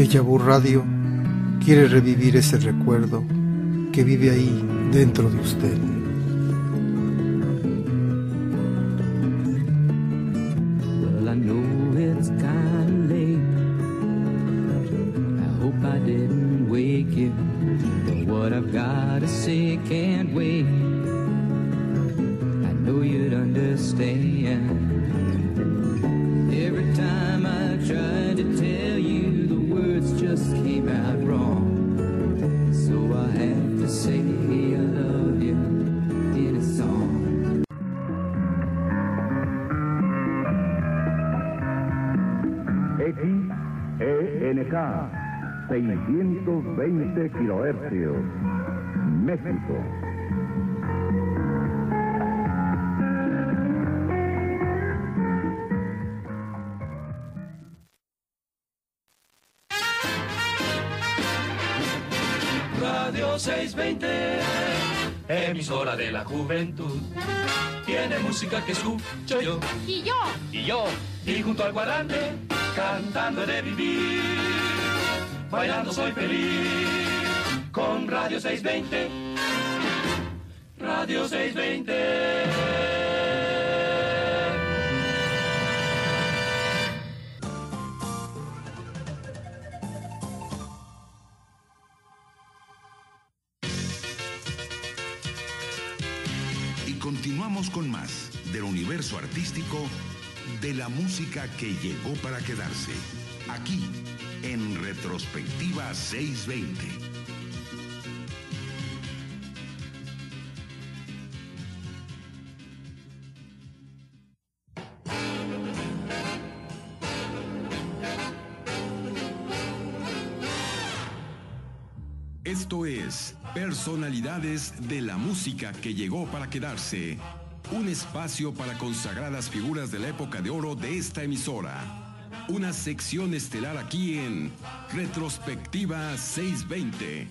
Deja Vu Radio quiere revivir ese recuerdo que vive ahí dentro de usted. 620 kilohercios. México. Radio 620, emisora de la juventud. Tiene música que escucho yo Y yo, y yo, y junto al cuadrante, cantando he de vivir. Bailando soy feliz, con Radio 620. Radio 620. Y continuamos con más del universo artístico de la música que llegó para quedarse. Aquí, en Retrospectiva 620. Personalidades de la música que llegó para quedarse. Un espacio para consagradas figuras de la época de oro de esta emisora. Una sección estelar aquí en Retrospectiva 620.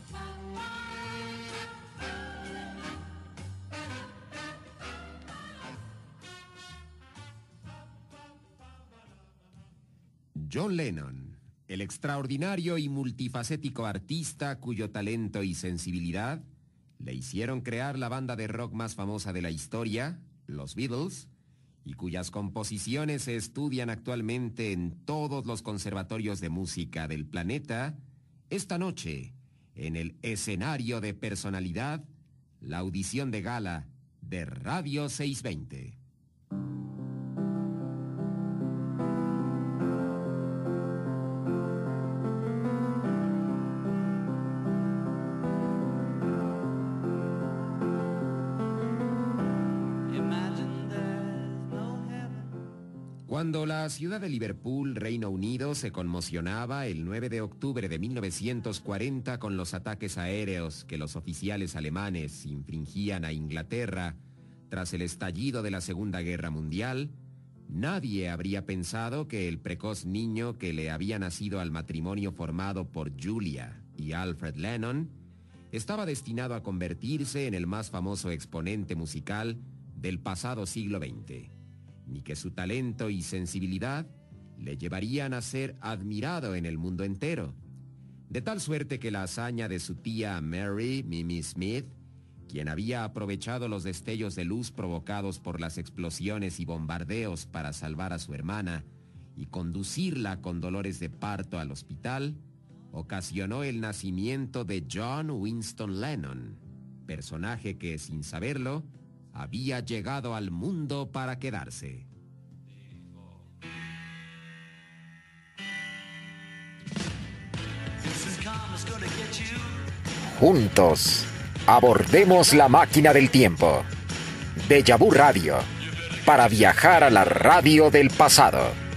John Lennon, el extraordinario y multifacético artista cuyo talento y sensibilidad le hicieron crear la banda de rock más famosa de la historia, los Beatles, y cuyas composiciones se estudian actualmente en todos los conservatorios de música del planeta, esta noche, en el escenario de personalidad, la audición de gala de Radio 620. La ciudad de Liverpool, Reino Unido, se conmocionaba el 9 de octubre de 1940 con los ataques aéreos que los oficiales alemanes infringían a Inglaterra tras el estallido de la Segunda Guerra Mundial, nadie habría pensado que el precoz niño que le había nacido al matrimonio formado por Julia y Alfred Lennon estaba destinado a convertirse en el más famoso exponente musical del pasado siglo XX ni que su talento y sensibilidad le llevarían a ser admirado en el mundo entero. De tal suerte que la hazaña de su tía Mary, Mimi Smith, quien había aprovechado los destellos de luz provocados por las explosiones y bombardeos para salvar a su hermana y conducirla con dolores de parto al hospital, ocasionó el nacimiento de John Winston Lennon, personaje que, sin saberlo, había llegado al mundo para quedarse. Juntos, abordemos la máquina del tiempo. Deja Vu Radio, para viajar a la radio del pasado.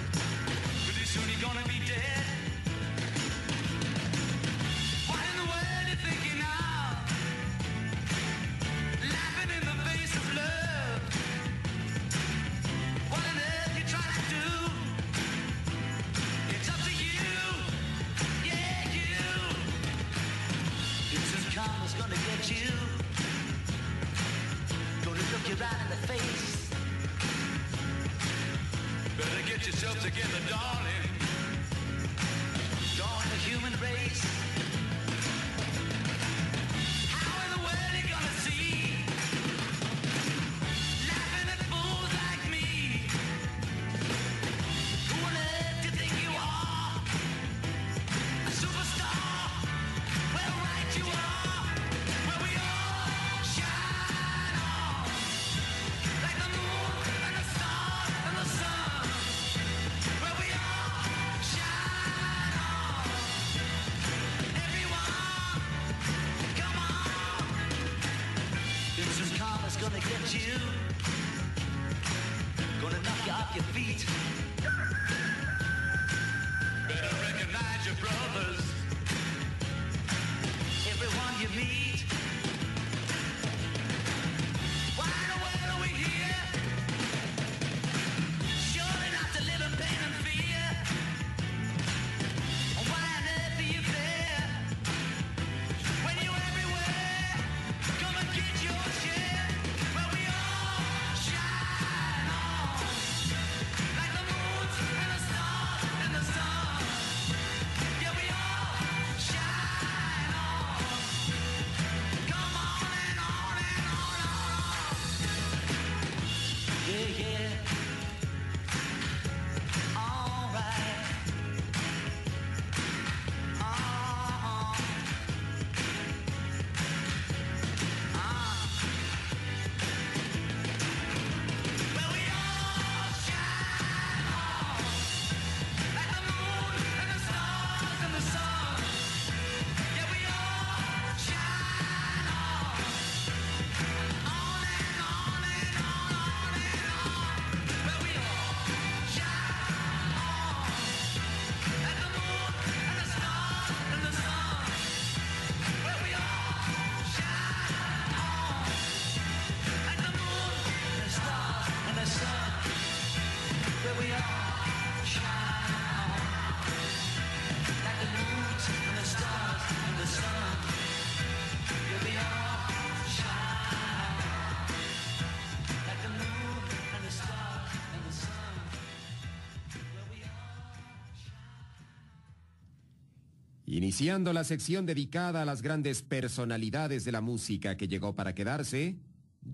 Iniciando la sección dedicada a las grandes personalidades de la música que llegó para quedarse,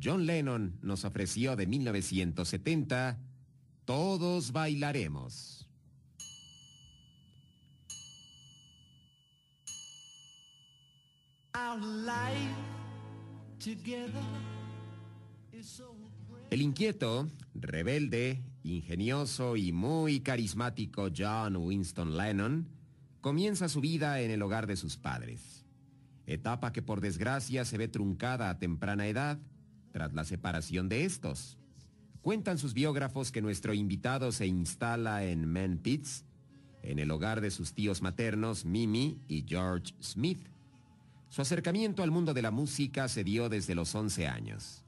John Lennon nos ofreció de 1970 Todos bailaremos. El inquieto, rebelde, ingenioso y muy carismático John Winston Lennon comienza su vida en el hogar de sus padres, etapa que por desgracia se ve truncada a temprana edad tras la separación de estos. Cuentan sus biógrafos que nuestro invitado se instala en Menpitz, en el hogar de sus tíos maternos Mimi y George Smith. Su acercamiento al mundo de la música se dio desde los 11 años,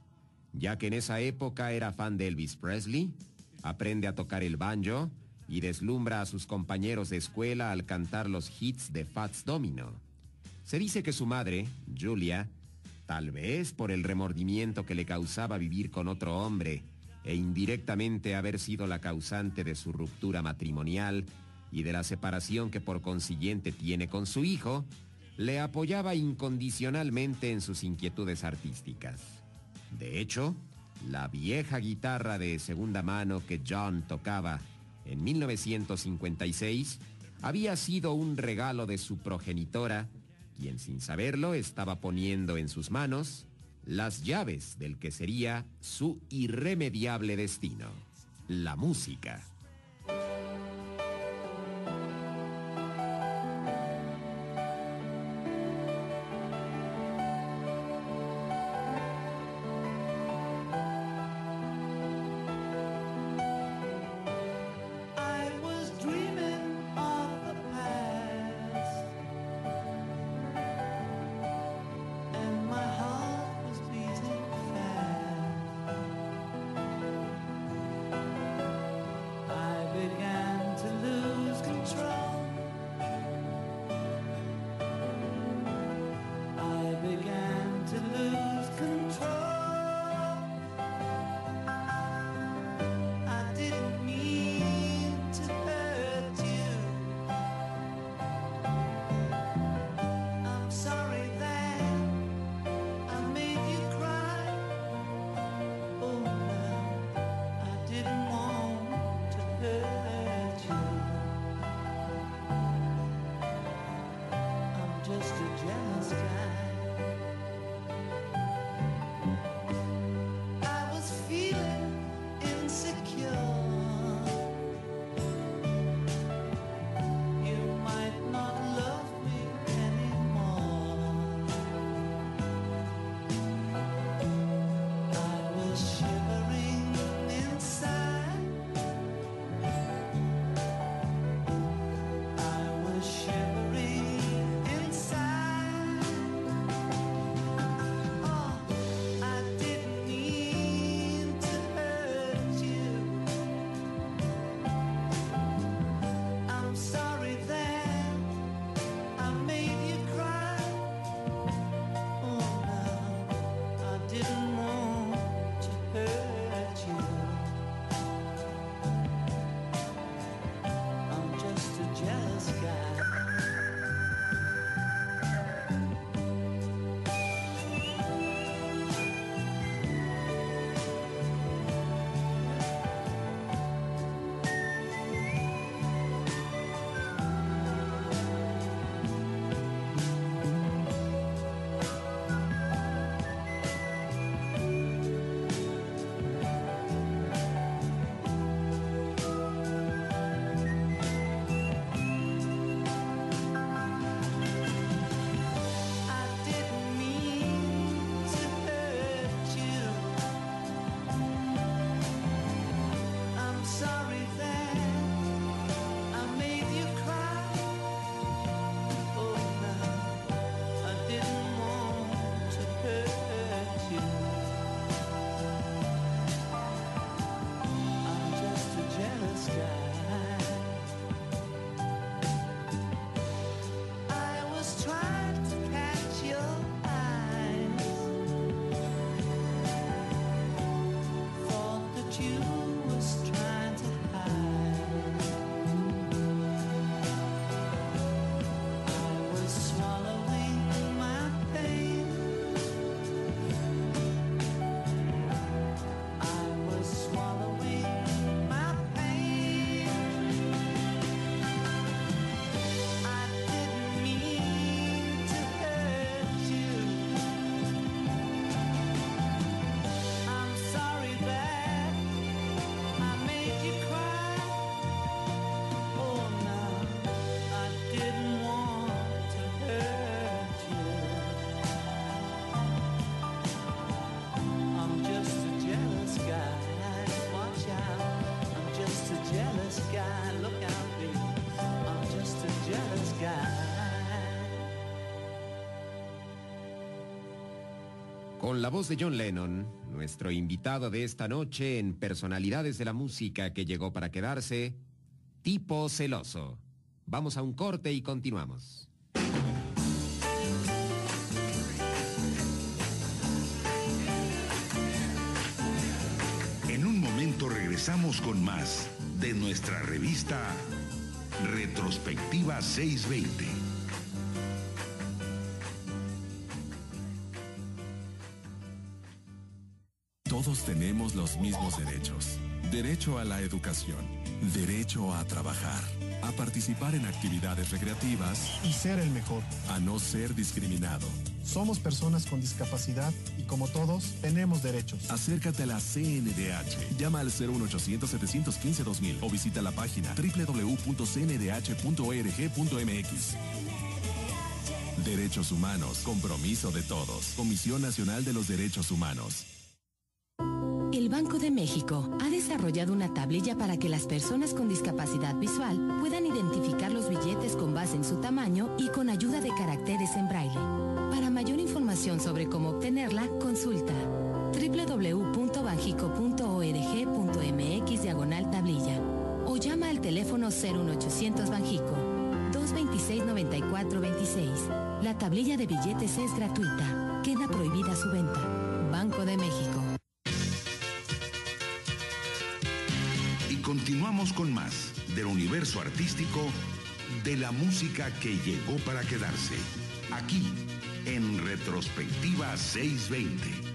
ya que en esa época era fan de Elvis Presley, aprende a tocar el banjo y deslumbra a sus compañeros de escuela al cantar los hits de Fats Domino. Se dice que su madre, Julia, tal vez por el remordimiento que le causaba vivir con otro hombre e indirectamente haber sido la causante de su ruptura matrimonial y de la separación que por consiguiente tiene con su hijo, le apoyaba incondicionalmente en sus inquietudes artísticas. De hecho, la vieja guitarra de segunda mano que John tocaba en 1956 había sido un regalo de su progenitora, quien sin saberlo estaba poniendo en sus manos las llaves del que sería su irremediable destino, la música. La voz de John Lennon, nuestro invitado de esta noche en Personalidades de la Música que llegó para quedarse, Tipo Celoso. Vamos a un corte y continuamos. En un momento regresamos con más de nuestra revista Retrospectiva 620. Todos tenemos los mismos derechos. Derecho a la educación. Derecho a trabajar. A participar en actividades recreativas. Y ser el mejor. A no ser discriminado. Somos personas con discapacidad y como todos, tenemos derechos. Acércate a la CNDH. Llama al 01800-715-2000 o visita la página www.cndh.org.mx. Derechos Humanos. Compromiso de todos. Comisión Nacional de los Derechos Humanos. El Banco de México ha desarrollado una tablilla para que las personas con discapacidad visual puedan identificar los billetes con base en su tamaño y con ayuda de caracteres en braille. Para mayor información sobre cómo obtenerla, consulta www.banjico.org.mx diagonal tablilla o llama al teléfono 01800 Banjico 226-9426. La tablilla de billetes es gratuita. Queda prohibida su venta. Banco de México. Con más del universo artístico de la música que llegó para quedarse. Aquí, en Retrospectiva 620.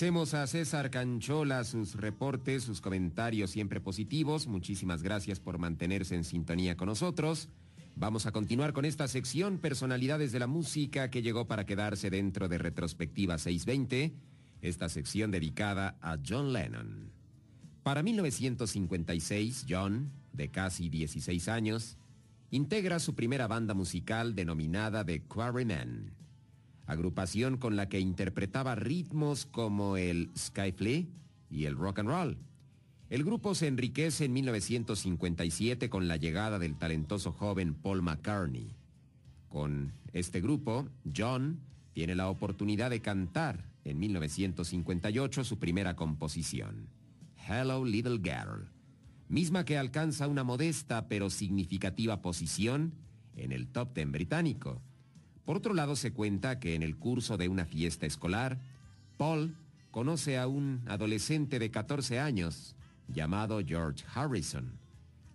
Agradecemos a César Canchola sus reportes, sus comentarios siempre positivos. Muchísimas gracias por mantenerse en sintonía con nosotros. Vamos a continuar con esta sección Personalidades de la Música que llegó para quedarse dentro de Retrospectiva 620, esta sección dedicada a John Lennon. Para 1956, John, de casi 16 años, integra su primera banda musical denominada The Quarrymen, agrupación con la que interpretaba ritmos como el skyflea y el rock and roll. El grupo se enriquece en 1957 con la llegada del talentoso joven Paul McCartney. Con este grupo, John tiene la oportunidad de cantar en 1958 su primera composición, Hello Little Girl, misma que alcanza una modesta pero significativa posición en el top ten británico. Por otro lado, se cuenta que en el curso de una fiesta escolar, Paul conoce a un adolescente de 14 años llamado George Harrison,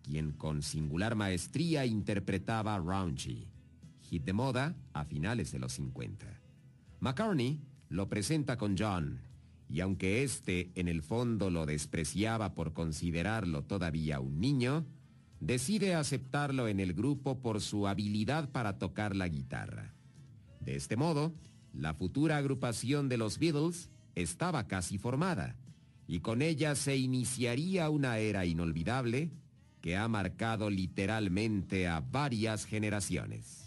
quien con singular maestría interpretaba Raunchy, hit de moda a finales de los 50. McCartney lo presenta con John, y aunque éste en el fondo lo despreciaba por considerarlo todavía un niño, decide aceptarlo en el grupo por su habilidad para tocar la guitarra. De este modo, la futura agrupación de los Beatles estaba casi formada, y con ella se iniciaría una era inolvidable que ha marcado literalmente a varias generaciones.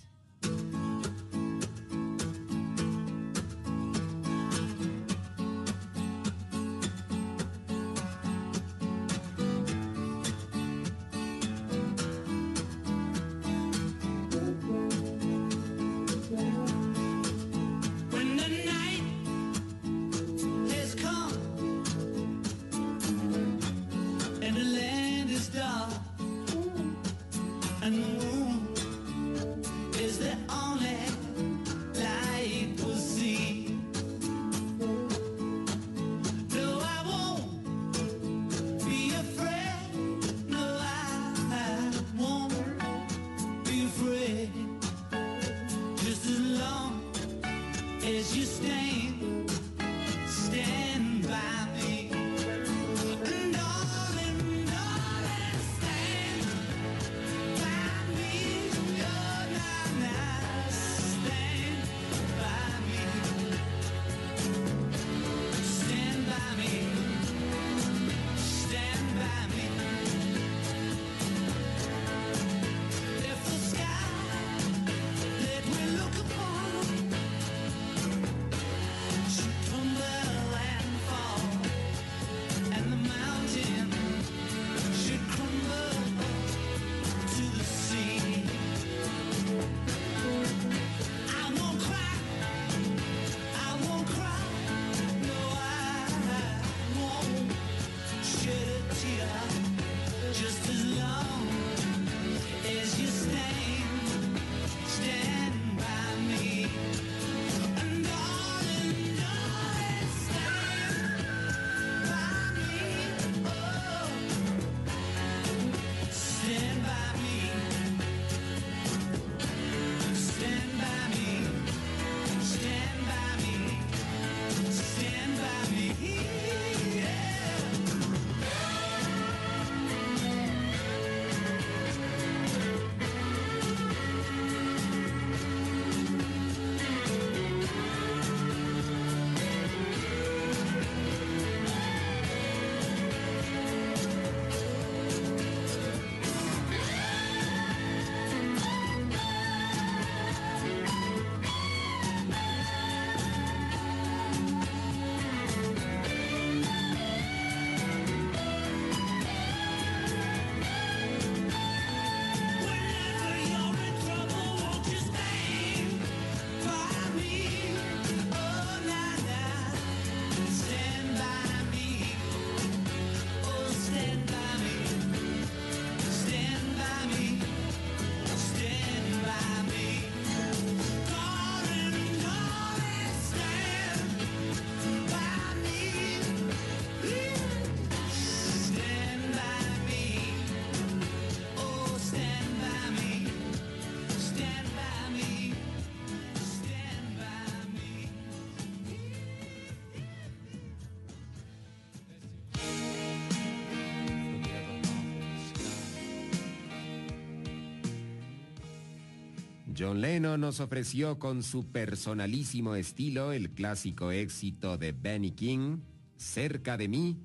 John Lennon nos ofreció con su personalísimo estilo el clásico éxito de Benny King, Cerca de mí,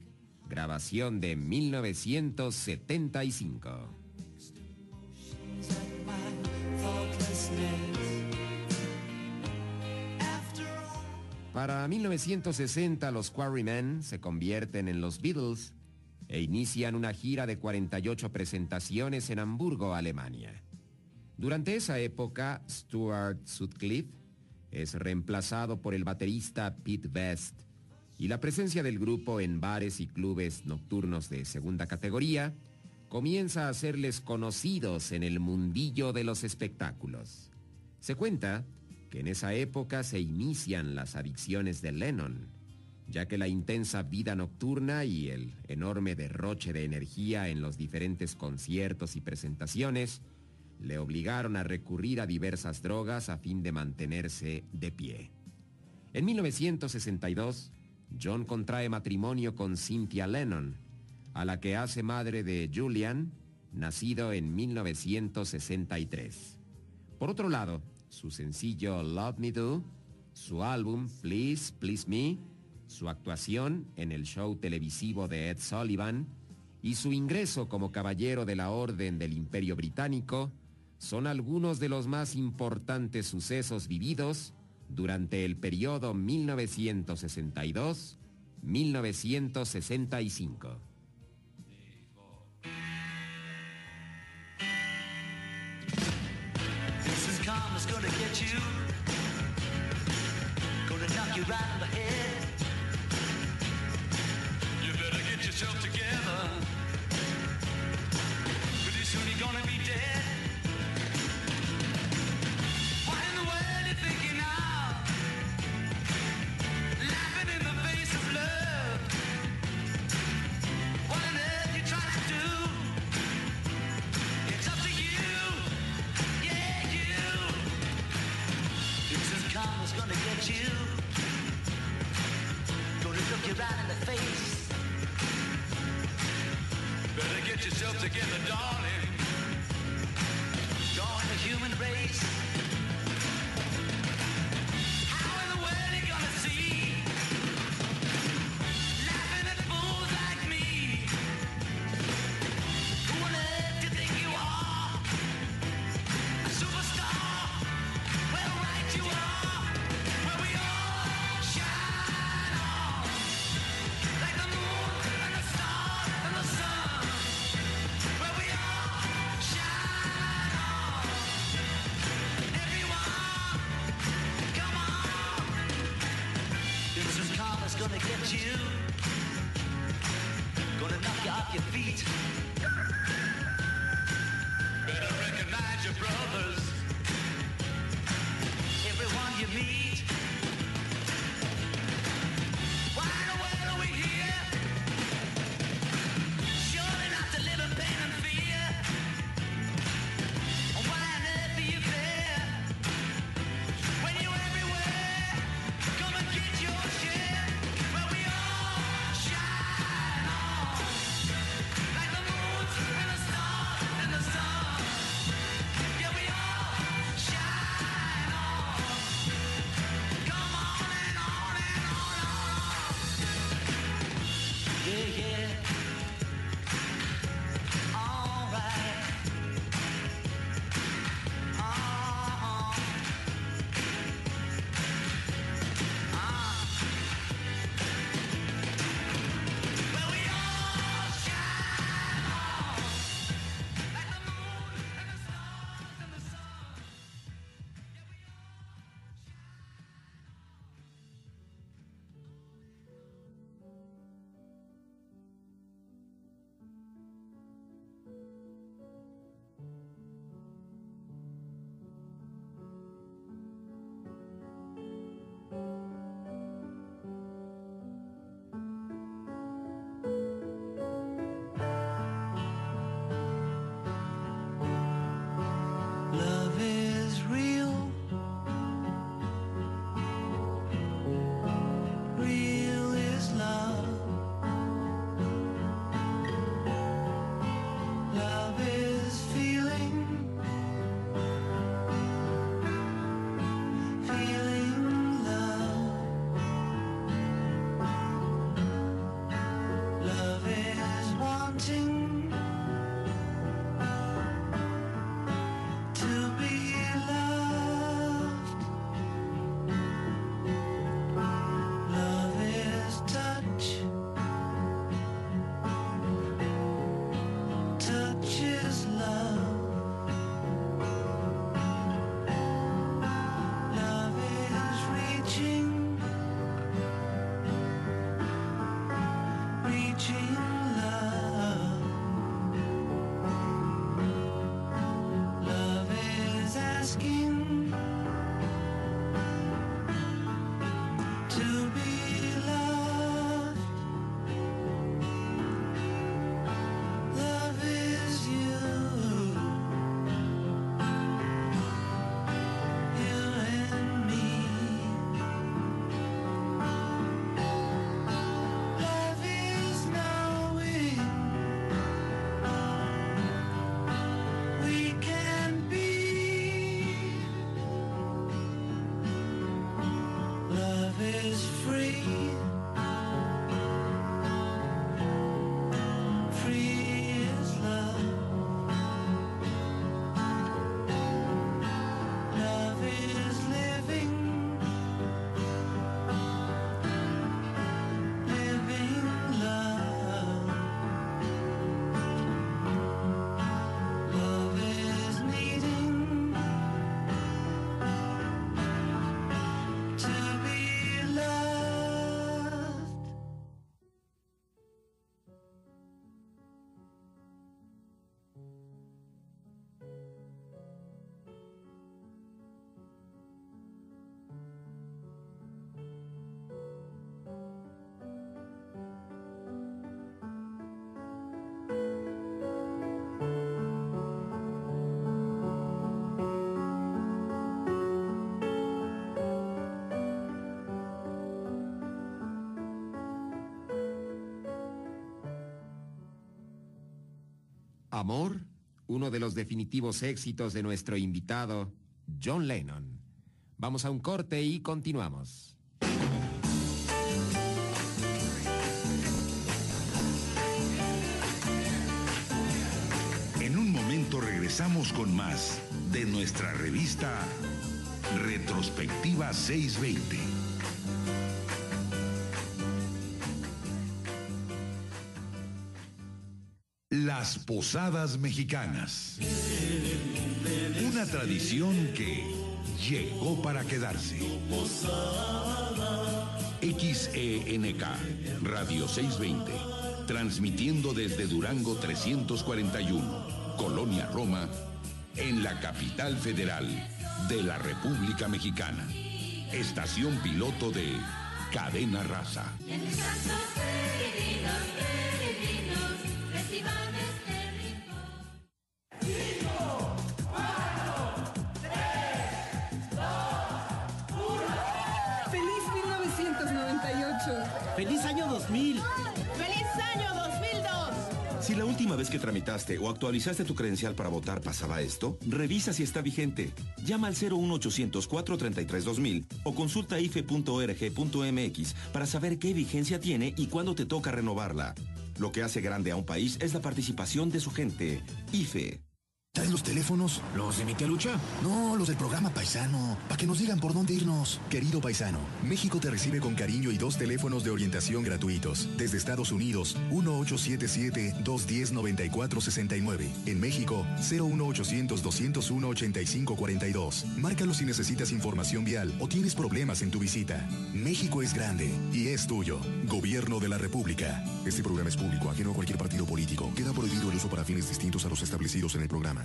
grabación de 1975. Para 1960 los Quarrymen se convierten en los Beatles e inician una gira de 48 presentaciones en Hamburgo, Alemania. Durante esa época, Stuart Sutcliffe es reemplazado por el baterista Pete Best y la presencia del grupo en bares y clubes nocturnos de segunda categoría comienza a hacerles conocidos en el mundillo de los espectáculos. Se cuenta que en esa época se inician las adicciones de Lennon, ya que la intensa vida nocturna y el enorme derroche de energía en los diferentes conciertos y presentaciones le obligaron a recurrir a diversas drogas a fin de mantenerse de pie. En 1962, John contrae matrimonio con Cynthia Lennon, a la que hace madre de Julian, nacido en 1963. Por otro lado, su sencillo Love Me Do, su álbum Please, Please Me, su actuación en el show televisivo de Ed Sullivan y su ingreso como caballero de la Orden del Imperio Británico son algunos de los más importantes sucesos vividos durante el periodo 1962-1965. This is karma's gonna get you. Gonna knock you right in the head. Right in the face. Better get yourself together, darling. Join the human race. Amor, uno de los definitivos éxitos de nuestro invitado, John Lennon. Vamos a un corte y continuamos. En un momento regresamos con más de nuestra revista Retrospectiva 620. Las Posadas Mexicanas. Una tradición que llegó para quedarse. XENK, Radio 620, transmitiendo desde Durango 341, Colonia Roma, en la capital federal de la República Mexicana. Estación piloto de Cadena Raza. Año 2002! Si la última vez que tramitaste o actualizaste tu credencial para votar pasaba esto, revisa si está vigente. Llama al 01800 433 2000 o consulta ife.org.mx para saber qué vigencia tiene y cuándo te toca renovarla. Lo que hace grande a un país es la participación de su gente. IFE. ¿Traes los teléfonos? ¿Los de mi tía Lucha? No, los del programa Paisano, para que nos digan por dónde irnos. Querido paisano, México te recibe con cariño y dos teléfonos de orientación gratuitos. Desde Estados Unidos, 1877-210-9469. En México, 01800-201-8542. Márcalo si necesitas información vial o tienes problemas en tu visita. México es grande y es tuyo. Gobierno de la República. Este programa es público, ajeno a cualquier partido político. Queda prohibido el uso para fines distintos a los establecidos en el programa.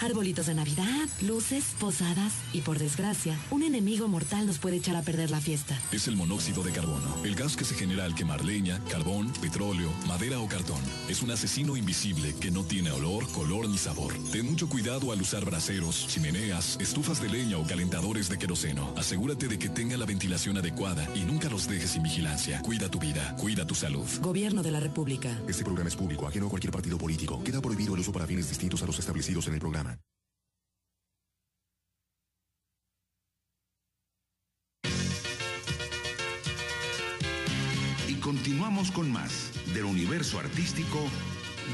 Arbolitos de Navidad, luces, posadas y por desgracia, un enemigo mortal nos puede echar a perder la fiesta. Es el monóxido de carbono, el gas que se genera al quemar leña, carbón, petróleo, madera o cartón. Es un asesino invisible que no tiene olor, color ni sabor. Ten mucho cuidado al usar braseros, chimeneas, estufas de leña o calentadores de queroseno. Asegúrate de que tenga la ventilación adecuada y nunca los dejes sin vigilancia. Cuida tu vida, cuida tu salud. Gobierno de la República. Este programa es público, ajeno a cualquier partido político. Queda prohibido el uso para fines distintos a los establecidos en el programa. Y continuamos con más del universo artístico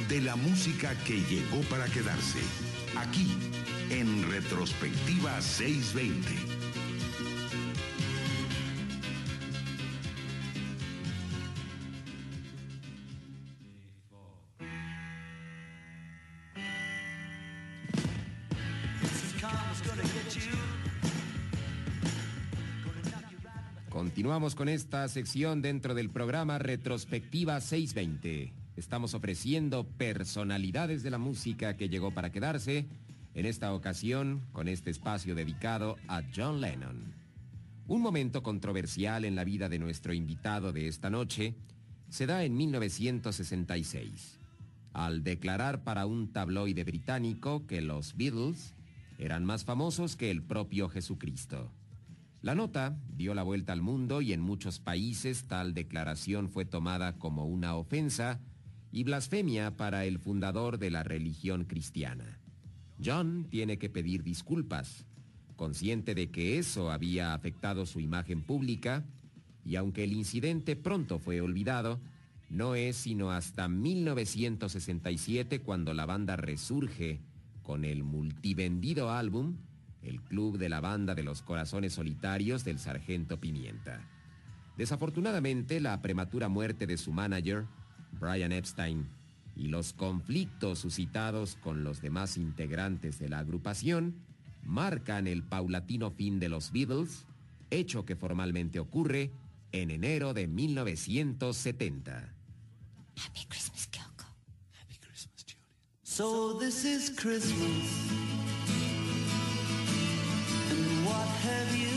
de la música que llegó para quedarse. Aquí, en Retrospectiva 620. Continuamos con esta sección dentro del programa Retrospectiva 620. Estamos ofreciendo personalidades de la música que llegó para quedarse, en esta ocasión con este espacio dedicado a John Lennon. Un momento controversial en la vida de nuestro invitado de esta noche se da en 1966, al declarar para un tabloide británico que los Beatles eran más famosos que el propio Jesucristo. La nota dio la vuelta al mundo y en muchos países tal declaración fue tomada como una ofensa y blasfemia para el fundador de la religión cristiana. John tiene que pedir disculpas, consciente de que eso había afectado su imagen pública y aunque el incidente pronto fue olvidado, no es sino hasta 1967 cuando la banda resurge con el multivendido álbum el club de la banda de los corazones solitarios del sargento Pimienta. Desafortunadamente, la prematura muerte de su manager, Brian Epstein, y los conflictos suscitados con los demás integrantes de la agrupación marcan el paulatino fin de los Beatles, hecho que formalmente ocurre en enero de 1970. Happy Christmas, Kyoko. Happy Christmas, Julia. So this is Christmas. And what have you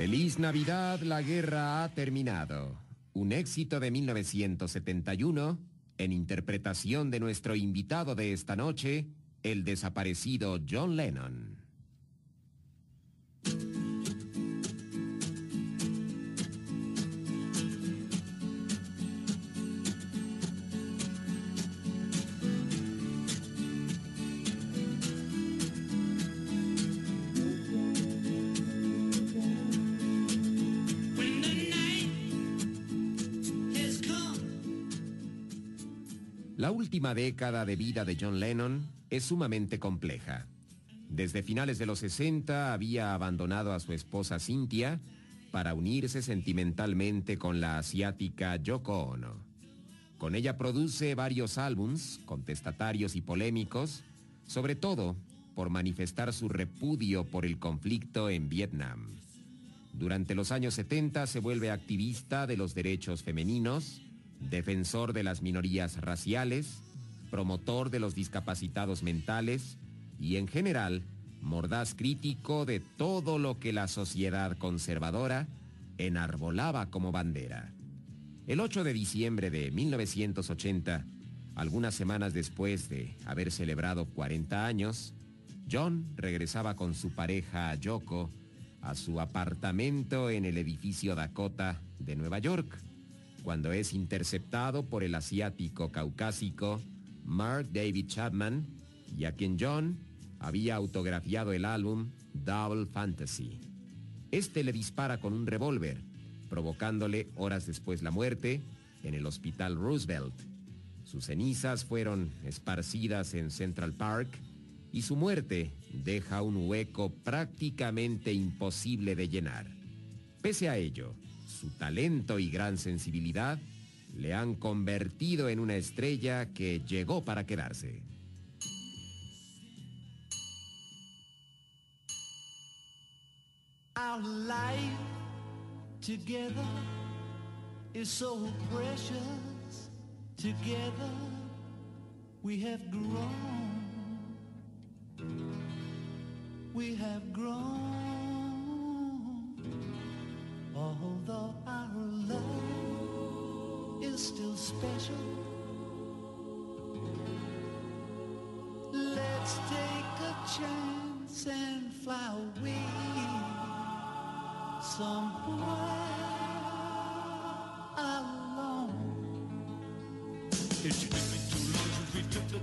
Feliz Navidad, la guerra ha terminado. Un éxito de 1971 en interpretación de nuestro invitado de esta noche, el desaparecido John Lennon. La última década de vida de John Lennon es sumamente compleja. Desde finales de los 60 había abandonado a su esposa Cynthia para unirse sentimentalmente con la asiática Yoko Ono. Con ella produce varios álbums contestatarios y polémicos, sobre todo por manifestar su repudio por el conflicto en Vietnam. Durante los años 70 se vuelve activista de los derechos femeninos, defensor de las minorías raciales, promotor de los discapacitados mentales y en general mordaz crítico de todo lo que la sociedad conservadora enarbolaba como bandera. El 8 de diciembre de 1980, algunas semanas después de haber celebrado 40 años, John regresaba con su pareja Yoko a su apartamento en el edificio Dakota de Nueva York, cuando es interceptado por el asiático caucásico Mark David Chapman, y a quien John había autografiado el álbum Double Fantasy. Este le dispara con un revólver, provocándole horas después la muerte en el Hospital Roosevelt. Sus cenizas fueron esparcidas en Central Park y su muerte deja un hueco prácticamente imposible de llenar. Pese a ello, su talento y gran sensibilidad le han convertido en una estrella que llegó para quedarse. Together we have grown. We have grown. Although our love is still special. Let's take a chance and fly away somewhere alone. It's been too long since we took the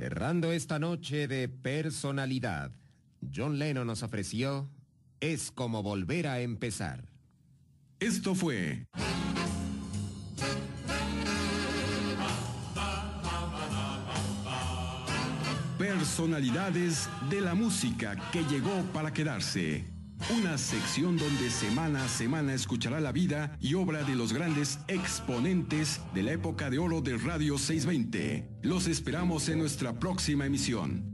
Cerrando esta noche de personalidad, John Lennon nos ofreció Es como volver a empezar. Esto fue Personalidades de la música que llegó para quedarse. Una sección donde semana a semana escuchará la vida y obra de los grandes exponentes de la época de oro de Radio 620. Los esperamos en nuestra próxima emisión.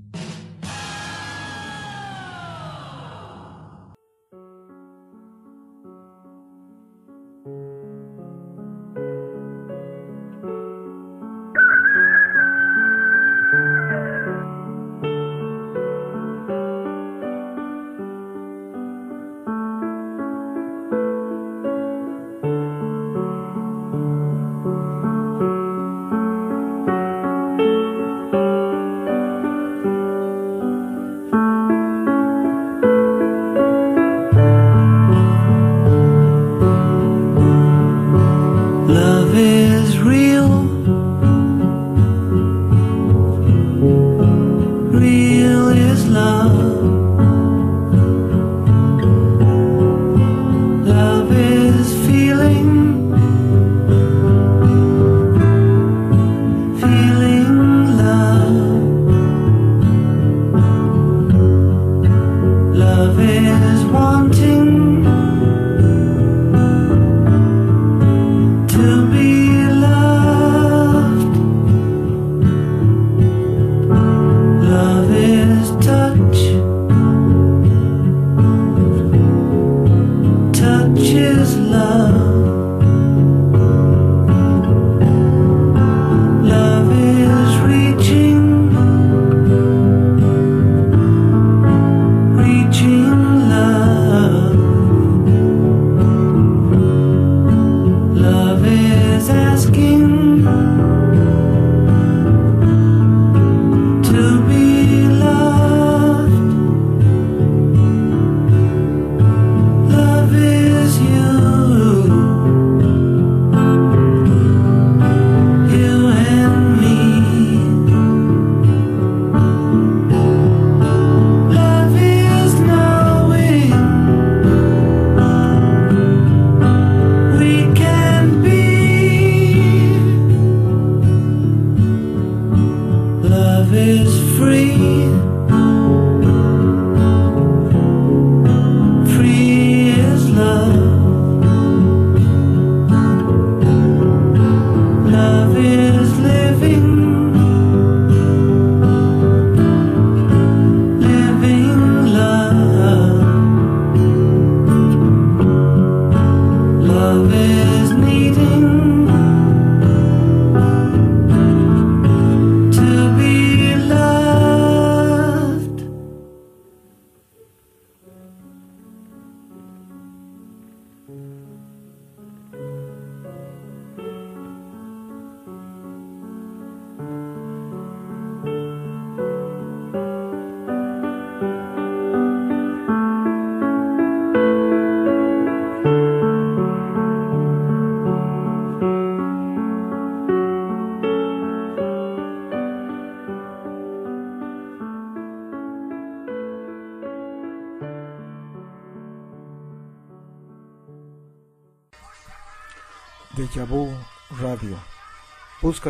We can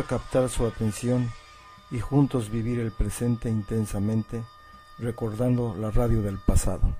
captar su atención y juntos vivir el presente intensamente, recordando la radio del pasado.